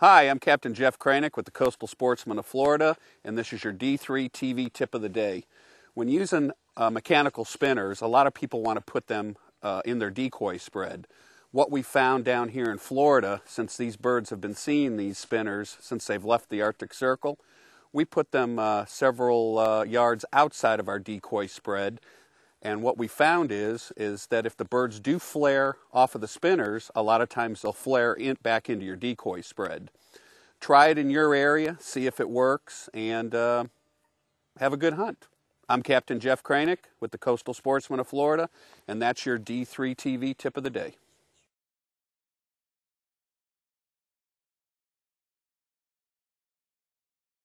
Hi, I'm Captain Jeff Kraynik with the Coastal Sportsmen of Florida, and this is your D3 TV tip of the day. When using uh, mechanical spinners, a lot of people want to put them uh, in their decoy spread. What we found down here in Florida, since these birds have been seeing these spinners since they've left the Arctic Circle, we put them uh, several uh, yards outside of our decoy spread and what we found is, is that if the birds do flare off of the spinners, a lot of times they'll flare in, back into your decoy spread. Try it in your area, see if it works, and uh, have a good hunt. I'm Captain Jeff Kraynik with the Coastal Sportsmen of Florida, and that's your D3 TV tip of the day.